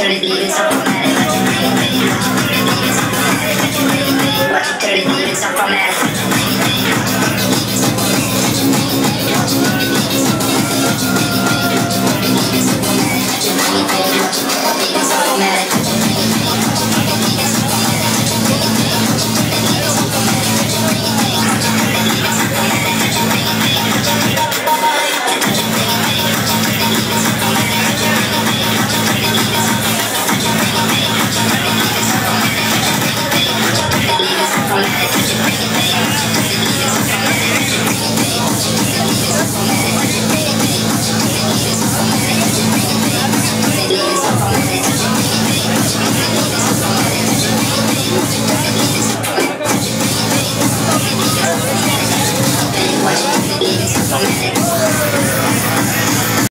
dirty beat, it's automatic, like you. Yes.